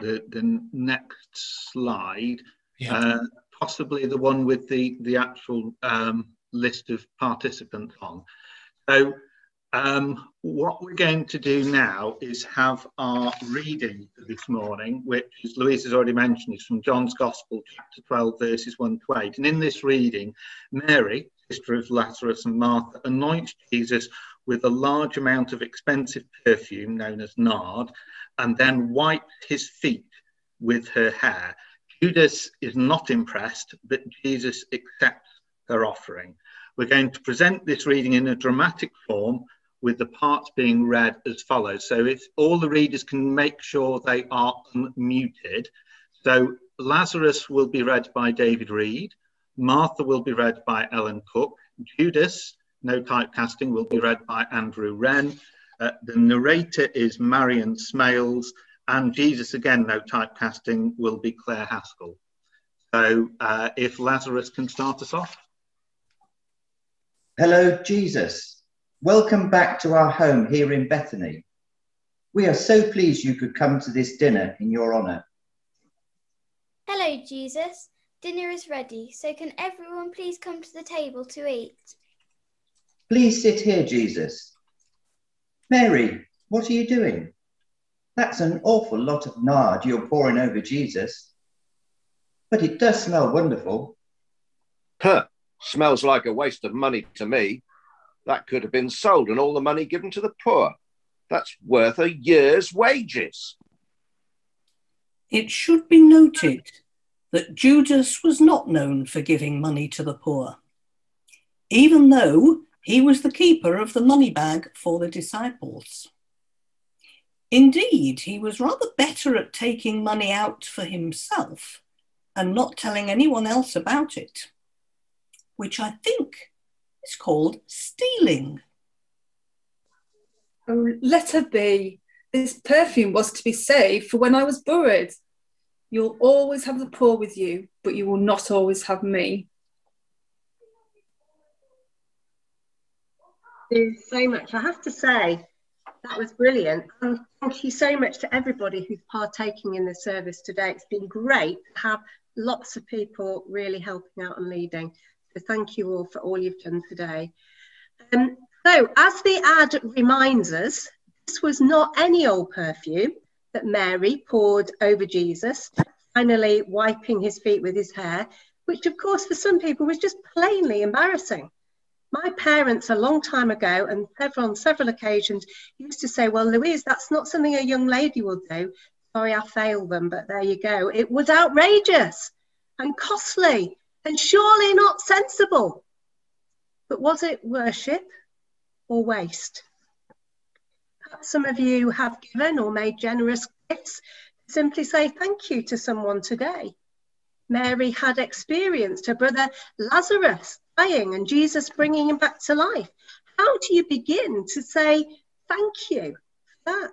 the, the next slide, yeah. uh, possibly the one with the, the actual um, list of participants on. So um, what we're going to do now is have our reading for this morning, which, as Louise has already mentioned, is from John's Gospel, chapter 12, verses 1 to 8. And in this reading, Mary, sister of Lazarus and Martha, anoints Jesus with a large amount of expensive perfume known as nard, and then wiped his feet with her hair. Judas is not impressed, but Jesus accepts her offering. We're going to present this reading in a dramatic form with the parts being read as follows. So if all the readers can make sure they are unmuted. So Lazarus will be read by David Reed. Martha will be read by Ellen Cook. Judas, no typecasting, will be read by Andrew Wren. Uh, the narrator is Marion Smales. And Jesus, again, no typecasting, will be Claire Haskell. So uh, if Lazarus can start us off. Hello, Jesus. Welcome back to our home here in Bethany. We are so pleased you could come to this dinner in your honour. Hello, Jesus. Dinner is ready, so can everyone please come to the table to eat? Please sit here, Jesus. Mary, what are you doing? That's an awful lot of nard you're pouring over Jesus. But it does smell wonderful. Huh, smells like a waste of money to me. That could have been sold and all the money given to the poor. That's worth a year's wages. It should be noted that Judas was not known for giving money to the poor, even though he was the keeper of the money bag for the disciples. Indeed, he was rather better at taking money out for himself and not telling anyone else about it, which I think is called stealing. Oh, let her be. This perfume was to be saved for when I was buried. You'll always have the poor with you, but you will not always have me. You so much. I have to say, that was brilliant. And thank you so much to everybody who's partaking in the service today. It's been great to have lots of people really helping out and leading. So thank you all for all you've done today. Um, so as the ad reminds us, this was not any old perfume that Mary poured over Jesus, finally wiping his feet with his hair, which of course for some people was just plainly embarrassing. My parents a long time ago and several, on several occasions used to say, well, Louise, that's not something a young lady will do. Sorry, I failed them, but there you go. It was outrageous and costly and surely not sensible. But was it worship or waste? Perhaps some of you have given or made generous gifts simply say thank you to someone today. Mary had experienced her brother Lazarus dying and Jesus bringing him back to life. How do you begin to say thank you for that?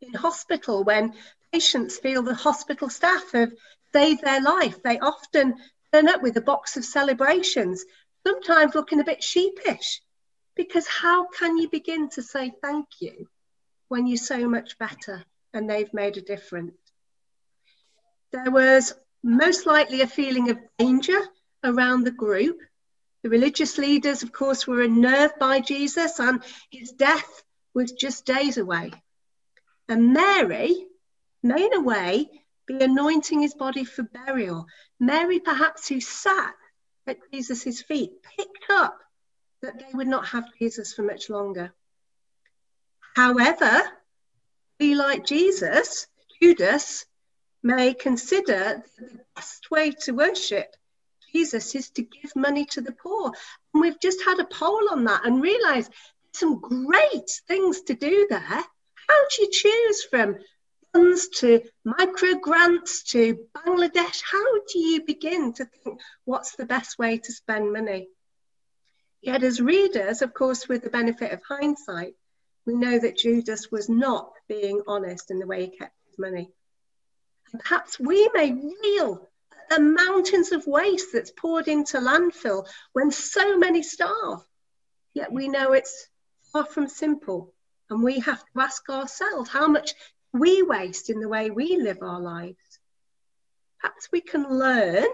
In hospital, when patients feel the hospital staff have saved their life, they often turn up with a box of celebrations, sometimes looking a bit sheepish. Because how can you begin to say thank you when you're so much better and they've made a difference? There was most likely a feeling of danger around the group. The religious leaders, of course, were unnerved by Jesus, and his death was just days away. And Mary, may, in a way, be anointing his body for burial. Mary, perhaps, who sat at Jesus' feet, picked up that they would not have Jesus for much longer. However, be like Jesus, Judas may consider the best way to worship Jesus is to give money to the poor. And we've just had a poll on that and realized some great things to do there. How do you choose from funds to micro grants to Bangladesh. How do you begin to think what's the best way to spend money? Yet, as readers, of course, with the benefit of hindsight, we know that Judas was not being honest in the way he kept his money. And perhaps we may reel the mountains of waste that's poured into landfill when so many starve. Yet we know it's far from simple. And we have to ask ourselves how much we waste in the way we live our lives. Perhaps we can learn,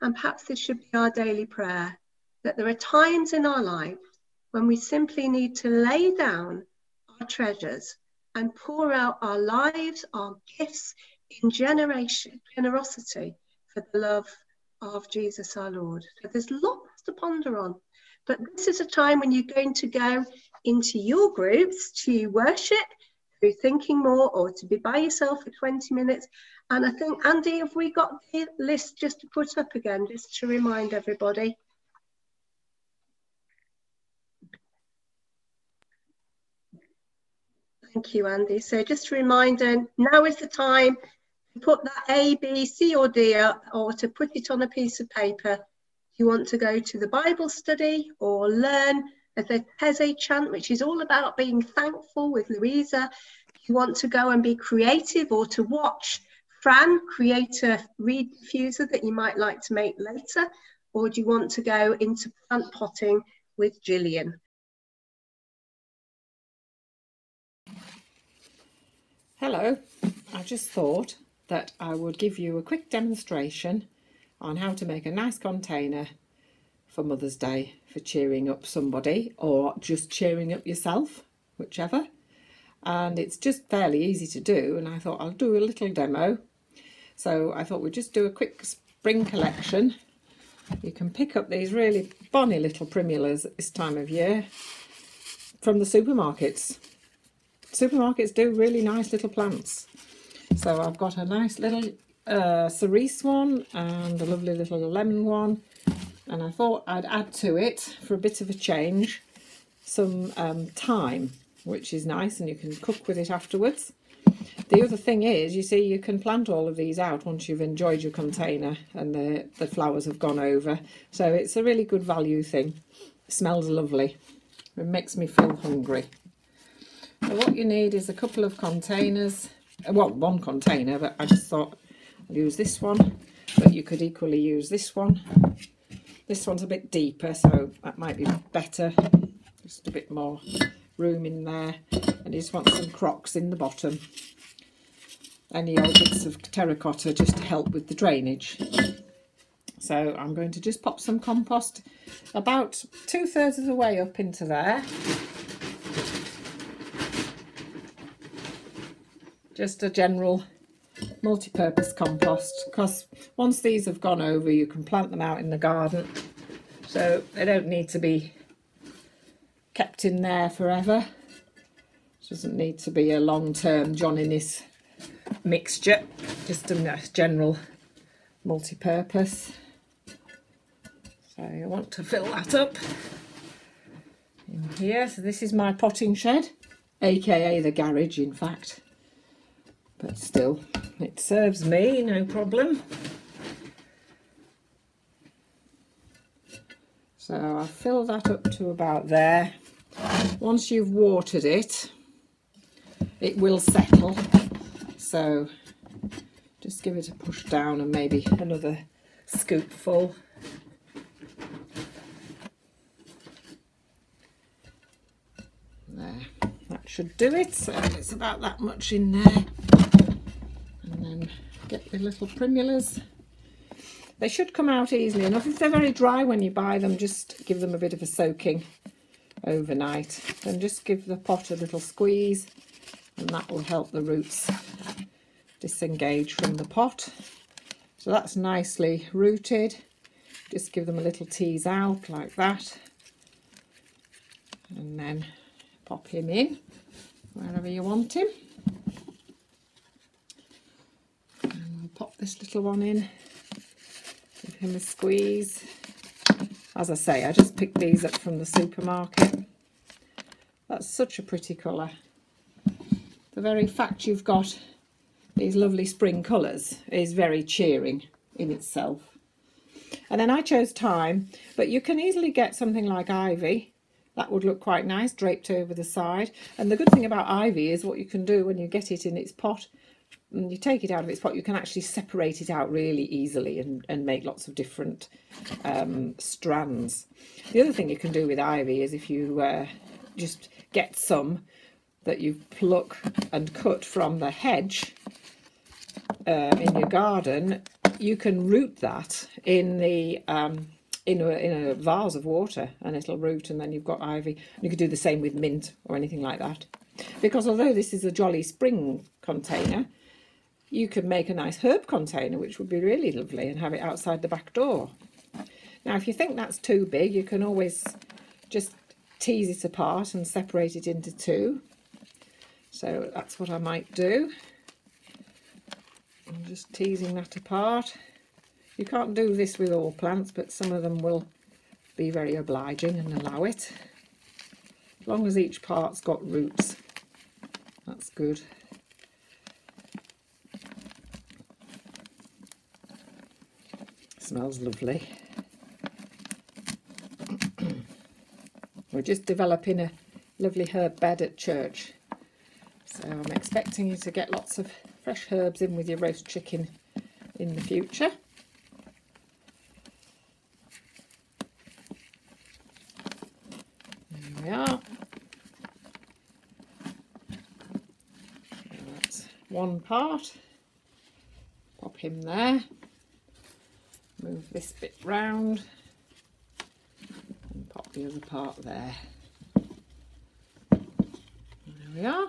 and perhaps this should be our daily prayer, that there are times in our lives when we simply need to lay down our treasures and pour out our lives, our gifts in generation, generosity for the love of Jesus our Lord. So there's lots to ponder on. But this is a time when you're going to go into your groups to worship, through thinking more, or to be by yourself for 20 minutes. And I think, Andy, have we got the list just to put up again, just to remind everybody? Thank you, Andy. So just a reminder, now is the time put that A, B, C or D or to put it on a piece of paper. You want to go to the Bible study or learn the Taizé chant, which is all about being thankful with Louisa. You want to go and be creative or to watch Fran create a reed diffuser that you might like to make later, or do you want to go into plant potting with Gillian? Hello, I just thought that I would give you a quick demonstration on how to make a nice container for Mother's Day for cheering up somebody or just cheering up yourself, whichever. And it's just fairly easy to do and I thought I'll do a little demo. So I thought we'd just do a quick spring collection. You can pick up these really bonny little primulas at this time of year from the supermarkets supermarkets do really nice little plants. So I've got a nice little uh, cerise one and a lovely little lemon one. And I thought I'd add to it, for a bit of a change, some um, thyme, which is nice and you can cook with it afterwards. The other thing is, you see, you can plant all of these out once you've enjoyed your container and the, the flowers have gone over. So it's a really good value thing. It smells lovely. It makes me feel hungry. So what you need is a couple of containers, well, one container, but I just thought I'll use this one, but you could equally use this one. This one's a bit deeper, so that might be better. Just a bit more room in there. And you just want some crocks in the bottom. Any old bits of terracotta just to help with the drainage. So I'm going to just pop some compost about two thirds of the way up into there. Just a general multi-purpose compost because once these have gone over you can plant them out in the garden. So they don't need to be kept in there forever. It doesn't need to be a long-term John Innes mixture just a general multi-purpose. So you want to fill that up in here. So this is my potting shed aka the garage in fact but still it serves me no problem. So I'll fill that up to about there. Once you've watered it it will settle. So just give it a push down and maybe another scoopful. there that should do it. So it's about that much in there get the little primulas. They should come out easily enough. If they're very dry when you buy them, just give them a bit of a soaking overnight. Then just give the pot a little squeeze and that will help the roots disengage from the pot. So that's nicely rooted. Just give them a little tease out like that. And then pop him in wherever you want him. Pop this little one in, give him a squeeze. As I say, I just picked these up from the supermarket. That's such a pretty colour. The very fact you've got these lovely spring colours is very cheering in itself. And then I chose thyme, but you can easily get something like ivy. That would look quite nice, draped over the side. And the good thing about ivy is what you can do when you get it in its pot you take it out of its pot, you can actually separate it out really easily and, and make lots of different um, strands. The other thing you can do with ivy is if you uh, just get some, that you pluck and cut from the hedge uh, in your garden, you can root that in the um, in a, in a vase of water and it'll root and then you've got ivy. And you could do the same with mint or anything like that. Because although this is a jolly spring container, you could make a nice herb container, which would be really lovely, and have it outside the back door. Now, if you think that's too big, you can always just tease it apart and separate it into two. So that's what I might do. I'm just teasing that apart. You can't do this with all plants, but some of them will be very obliging and allow it. As long as each part's got roots, that's good. Smells lovely. We're just developing a lovely herb bed at church. So I'm expecting you to get lots of fresh herbs in with your roast chicken in the future. There we are. That's one part. Pop him there. Move this bit round and pop the other part there. There we are.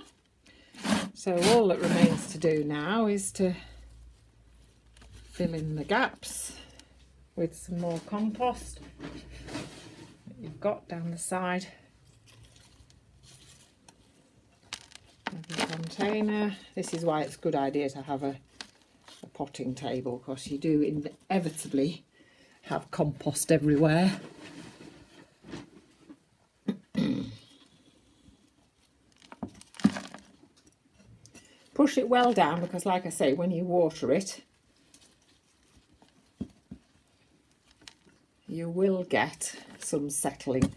So all that remains to do now is to fill in the gaps with some more compost that you've got down the side of the container. This is why it's a good idea to have a, a potting table because you do inevitably have compost everywhere. push it well down because like I say when you water it you will get some settling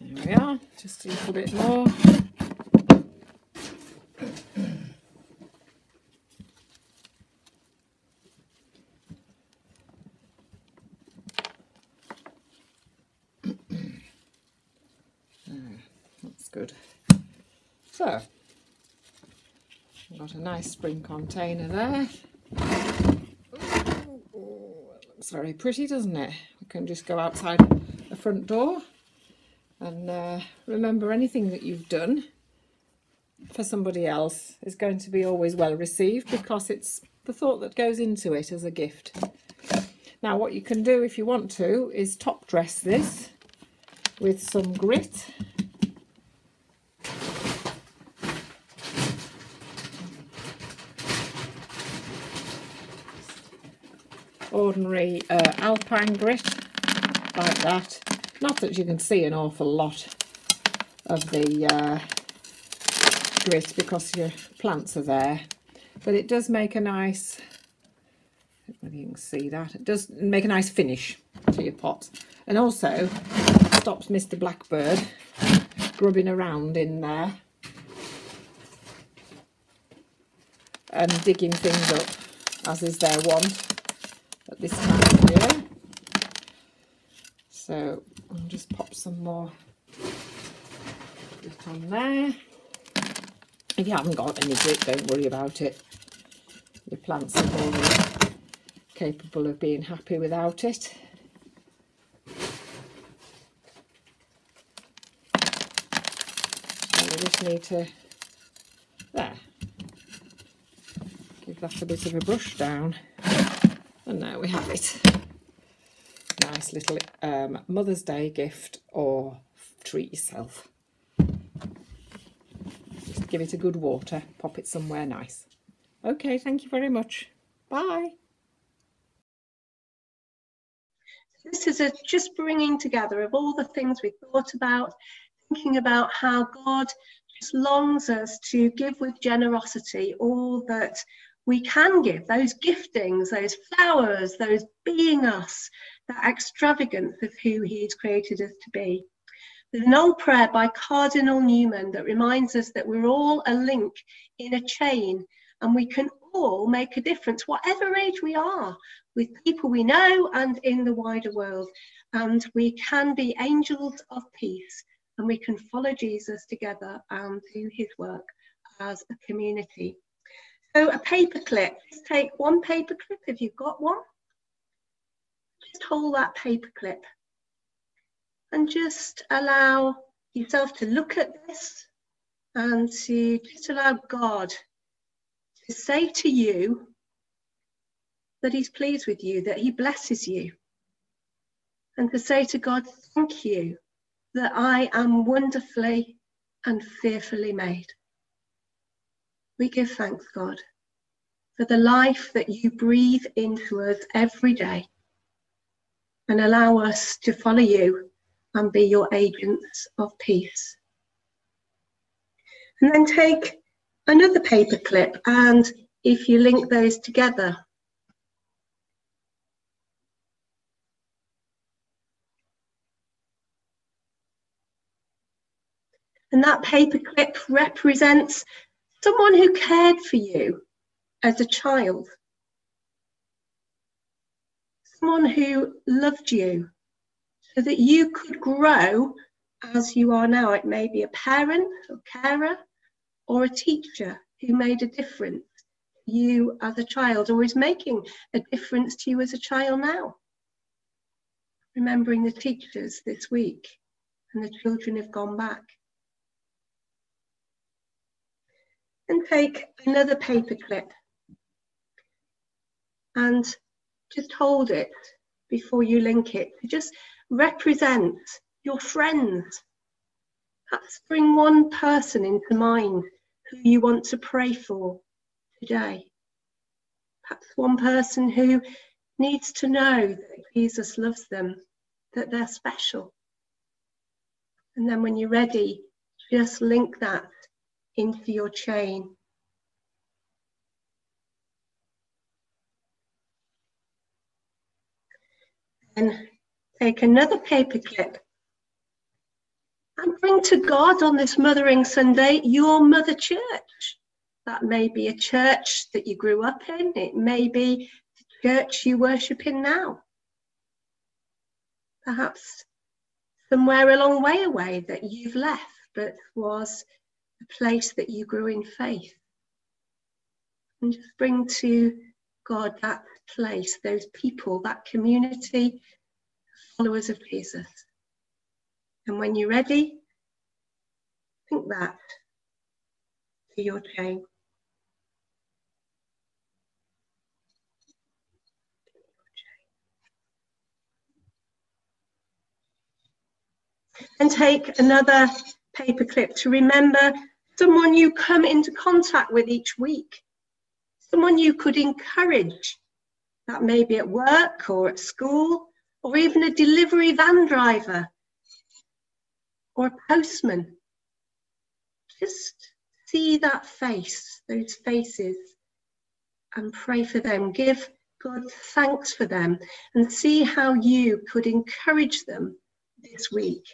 there we are just a little bit more hmm, good. So, got a nice spring container there. Ooh, looks very pretty, doesn't it? We can just go outside the front door and uh, remember anything that you've done for somebody else is going to be always well received because it's the thought that goes into it as a gift. Now what you can do if you want to is top dress this with some grit ordinary uh, alpine grit like that not that you can see an awful lot of the uh, grit because your plants are there but it does make a nice whether you can see that it does make a nice finish to your pot and also stops Mr Blackbird grubbing around in there and digging things up as is their want at this time of year. So I'll just pop some more grit on there. If you haven't got any grit, don't worry about it. Your plants are more capable of being happy without it. So we just need to, there, give that a bit of a brush down. And now we have it. Nice little um, Mother's Day gift or treat yourself. Just give it a good water, pop it somewhere nice. Okay, thank you very much. Bye. This is a just bringing together of all the things we thought about, thinking about how God just longs us to give with generosity all that we can give those giftings, those flowers, those being us, that extravagance of who He's created us to be. There's an old prayer by Cardinal Newman that reminds us that we're all a link in a chain and we can all make a difference, whatever age we are, with people we know and in the wider world. And we can be angels of peace and we can follow Jesus together and do his work as a community. So a paperclip, just take one paperclip if you've got one. Just hold that paper clip and just allow yourself to look at this and to just allow God to say to you that he's pleased with you, that he blesses you. And to say to God, thank you that I am wonderfully and fearfully made. We give thanks, God, for the life that you breathe into us every day and allow us to follow you and be your agents of peace. And then take another paper clip and if you link those together, And that paperclip represents someone who cared for you as a child, someone who loved you so that you could grow as you are now. It may be a parent or carer or a teacher who made a difference to you as a child or is making a difference to you as a child now. Remembering the teachers this week and the children have gone back. and take another paper clip and just hold it before you link it just represent your friends. Perhaps bring one person into mind who you want to pray for today. Perhaps one person who needs to know that Jesus loves them, that they're special. And then when you're ready, just link that into your chain. And take another paper clip and bring to God on this Mothering Sunday your mother church. That may be a church that you grew up in, it may be the church you worship in now. Perhaps somewhere a long way away that you've left but was a place that you grew in faith. And just bring to God that place, those people, that community, followers of Jesus. And when you're ready, think that to your chain. And take another paperclip to remember someone you come into contact with each week, someone you could encourage. That may be at work or at school, or even a delivery van driver or a postman. Just see that face, those faces, and pray for them. Give God thanks for them and see how you could encourage them this week.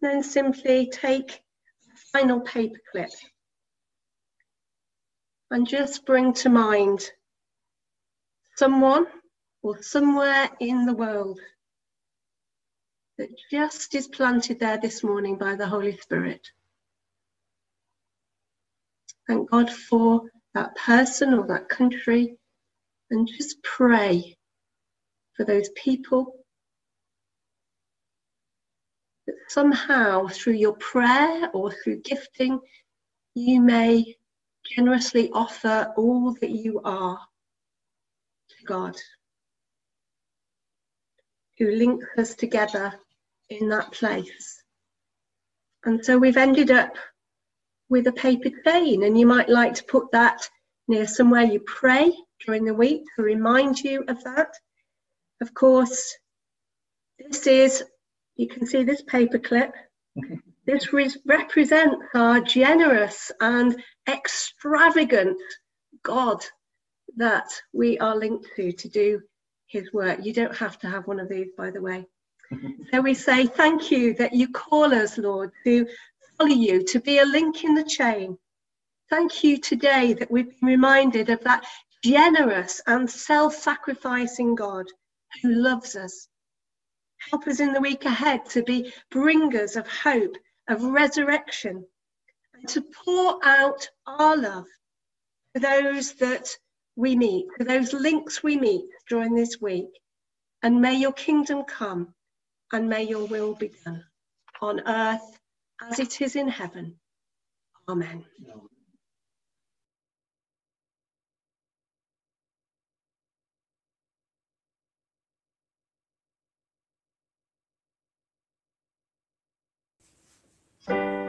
then simply take a final paper clip and just bring to mind someone or somewhere in the world that just is planted there this morning by the Holy Spirit. Thank God for that person or that country and just pray for those people that somehow through your prayer or through gifting, you may generously offer all that you are to God, who links us together in that place. And so we've ended up with a paper chain, and you might like to put that near somewhere you pray during the week to remind you of that. Of course, this is you can see this paper clip. this re represents our generous and extravagant God that we are linked to to do his work. You don't have to have one of these, by the way. so we say, Thank you that you call us, Lord, to follow you, to be a link in the chain. Thank you today that we've been reminded of that generous and self sacrificing God who loves us. Help us in the week ahead to be bringers of hope, of resurrection, and to pour out our love to those that we meet, to those links we meet during this week. And may your kingdom come and may your will be done on earth as it is in heaven. Amen. Thank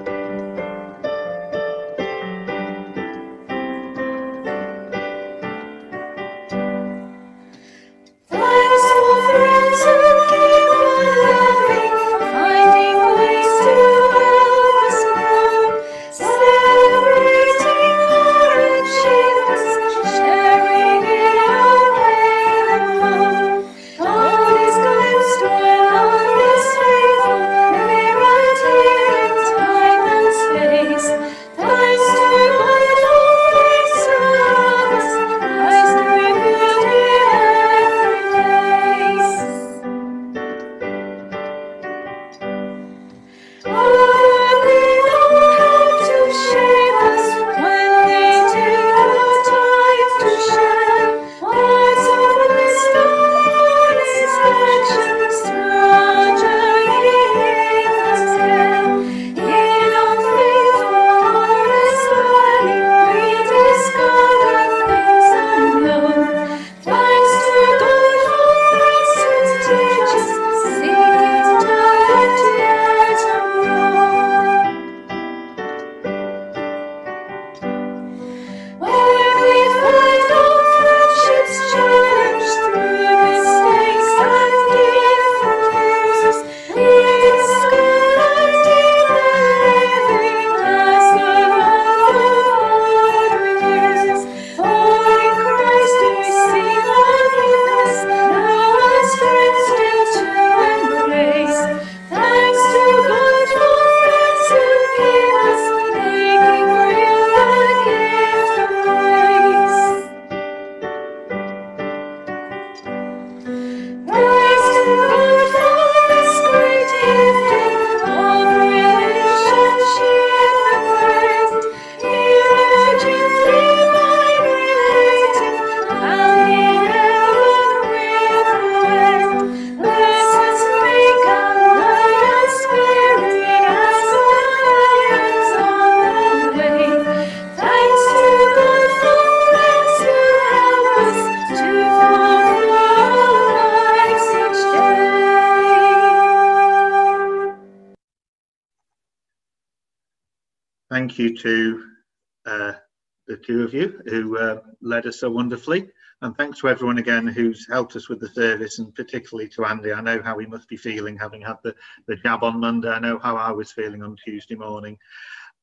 two of you who uh, led us so wonderfully. And thanks to everyone again who's helped us with the service and particularly to Andy. I know how he must be feeling having had the, the jab on Monday. I know how I was feeling on Tuesday morning.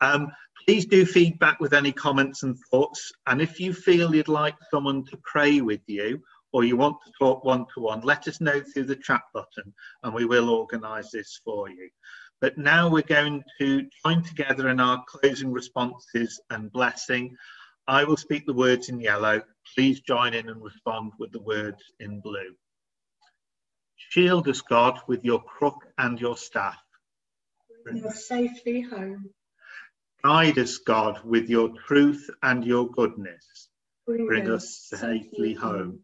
Um, please do feedback with any comments and thoughts. And if you feel you'd like someone to pray with you or you want to talk one to one, let us know through the chat button and we will organise this for you. But now we're going to join together in our closing responses and blessing. I will speak the words in yellow. Please join in and respond with the words in blue. Shield us, God, with your crook and your staff. Bring us safely home. Guide us, God, with your truth and your goodness. Bring, Bring us safely home.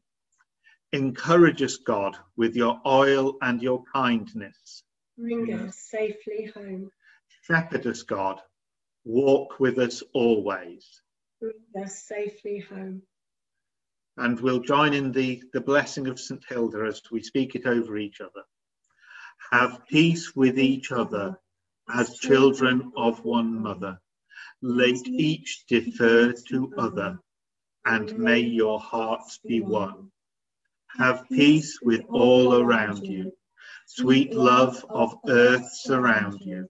Encourage us, God, with your oil and your kindness. Bring us safely home. Shepherd us, God. Walk with us always. Bring us safely home. And we'll join in the, the blessing of St. Hilda as we speak it over each other. Have peace with each other as children of one mother. Let each defer to other, and may your hearts be one. Have peace with all around you sweet love of earth surround you,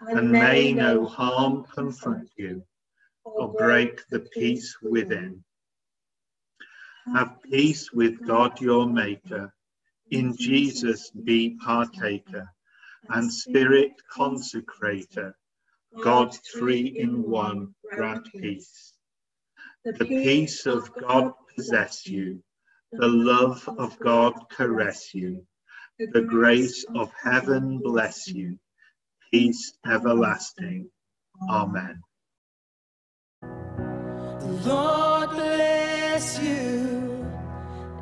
and may no harm confront you break the peace within. Have peace with God your Maker, in Jesus be partaker, and Spirit consecrator God three in one, grant peace. The peace of God possess you, the love of God caress you, the grace of heaven bless you, peace everlasting. Amen. The Lord bless you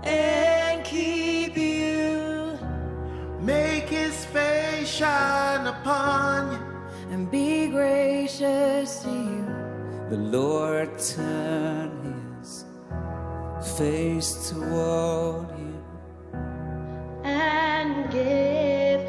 and keep you. Make his face shine upon you. and be gracious to you. The Lord turn his face toward you and give